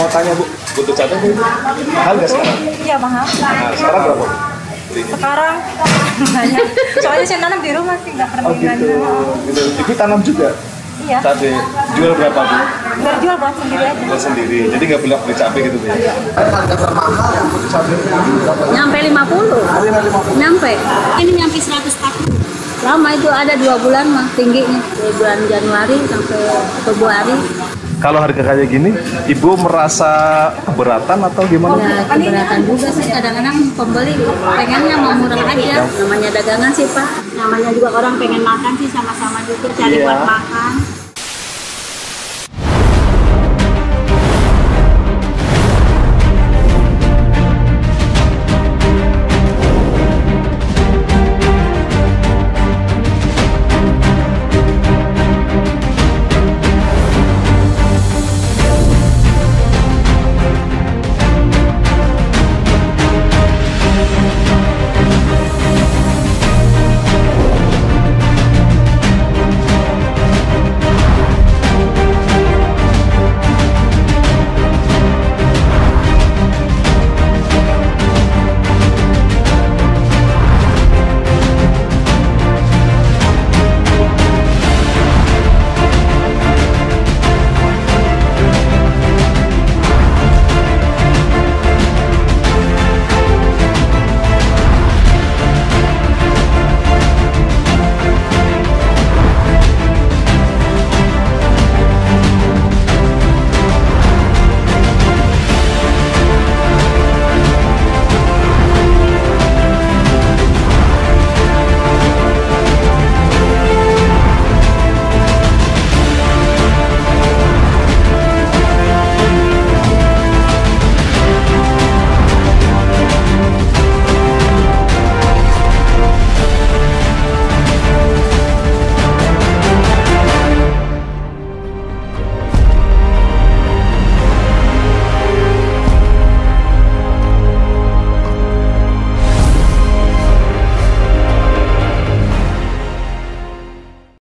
mau tanya Bu, butuh cabai Bu? Mahal nggak sekarang? Iya mahal. Nah, sekarang berapa? Sekarang banyak. Soalnya saya nanam di rumah sih nggak pernah Oh gitu. gitu. Ibu tanam juga Iya. cabai. Jual berapa Bu? Nggak jual buat sendiri aja. Jual sendiri. Jadi nggak boleh beli cabai gitu Bu ya? Harga termahal yang butuh cabai Nyampe 50. Nyampe. Ini nyampe 140. Lama itu ada dua bulan mah tingginya. Dari bulan Januari sampai Februari. Kalau harga kayak gini, Ibu merasa keberatan atau gimana? Ya keberatan juga sih kadang-kadang pembeli pengennya mau murah aja. Namanya dagangan sih Pak. Namanya juga orang pengen makan sih sama-sama juga cari Iya. buat makan.